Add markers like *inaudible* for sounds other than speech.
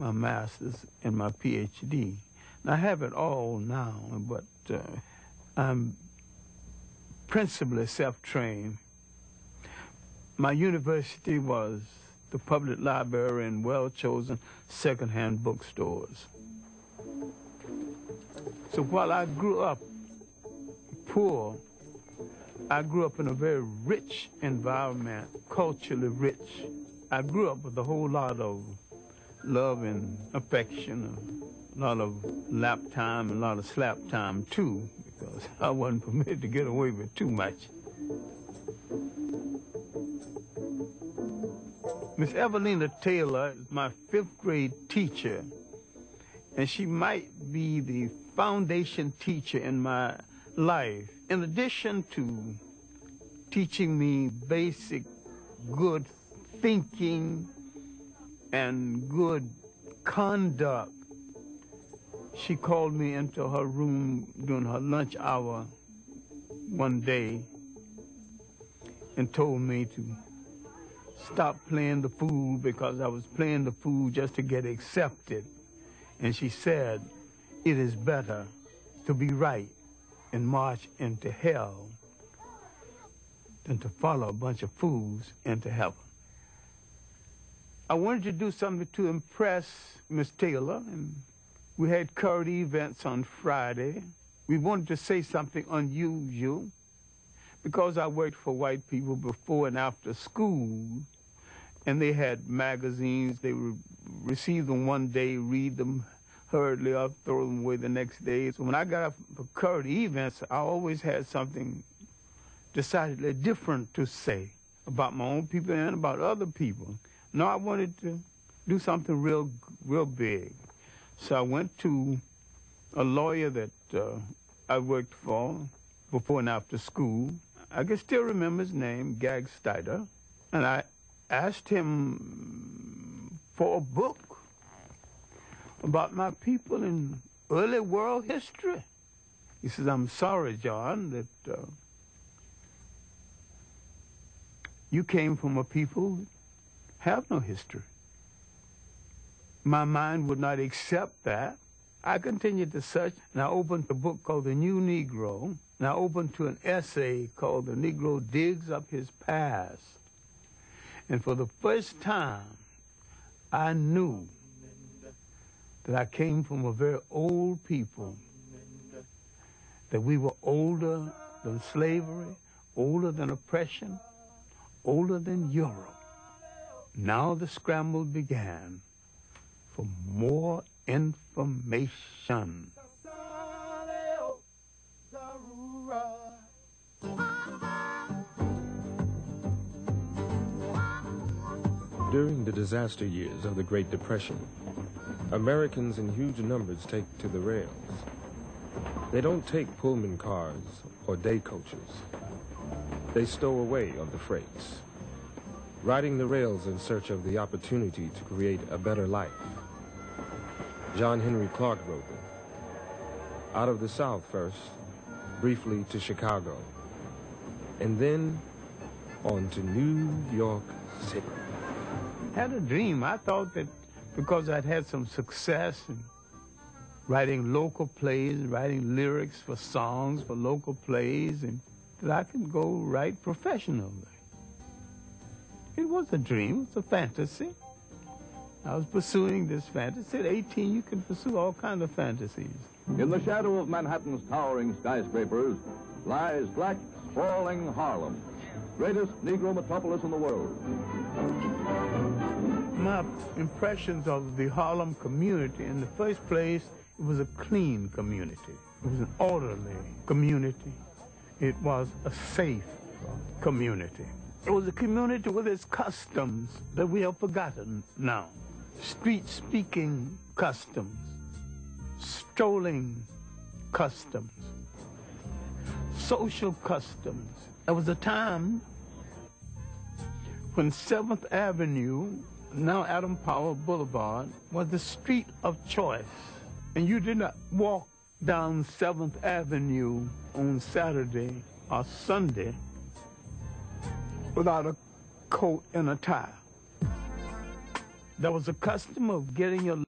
my master's and my PhD. And I have it all now, but uh, I'm principally self-trained. My university was the public library and well-chosen secondhand bookstores. So while I grew up poor, I grew up in a very rich environment, culturally rich. I grew up with a whole lot of love and affection, a lot of lap time, a lot of slap time too, because *laughs* I wasn't permitted to get away with too much. Miss Evelina Taylor is my fifth grade teacher, and she might be the foundation teacher in my life. In addition to teaching me basic good thinking and good conduct, she called me into her room during her lunch hour one day and told me to stop playing the fool because I was playing the fool just to get accepted. And she said, it is better to be right and march into hell than to follow a bunch of fools into heaven. I wanted to do something to impress Miss Taylor, and we had current events on Friday. We wanted to say something unusual because I worked for white people before and after school, and they had magazines. They would receive them one day, read them hurriedly up, throw them away the next day. So when I got up for current events, I always had something decidedly different to say about my own people and about other people. No, I wanted to do something real, real big. So I went to a lawyer that uh, I worked for before and after school. I can still remember his name, Gag Steider. And I asked him for a book about my people in early world history. He says, I'm sorry, John, that uh, you came from a people have no history. My mind would not accept that. I continued to search, and I opened a book called The New Negro, and I opened to an essay called The Negro Digs Up His Past. And for the first time, I knew that I came from a very old people, that we were older than slavery, older than oppression, older than Europe. Now the scramble began for more information. During the disaster years of the Great Depression, Americans in huge numbers take to the rails. They don't take Pullman cars or day coaches. They stow away on the freights riding the rails in search of the opportunity to create a better life. John Henrik Clarke wrote them. Out of the South first, briefly to Chicago, and then on to New York City. Had a dream. I thought that because I'd had some success in writing local plays, writing lyrics for songs for local plays, and that I could go write professionally. It was a dream, it was a fantasy. I was pursuing this fantasy. At 18, you can pursue all kinds of fantasies. In the shadow of Manhattan's towering skyscrapers lies black, sprawling Harlem, greatest Negro metropolis in the world. My impressions of the Harlem community, in the first place, it was a clean community. It was an orderly community. It was a safe community. It was a community with its customs that we have forgotten now. Street speaking customs, strolling customs, social customs. There was a time when 7th Avenue, now Adam Powell Boulevard, was the street of choice. And you did not walk down 7th Avenue on Saturday or Sunday without a coat and a tie. There was a custom of getting your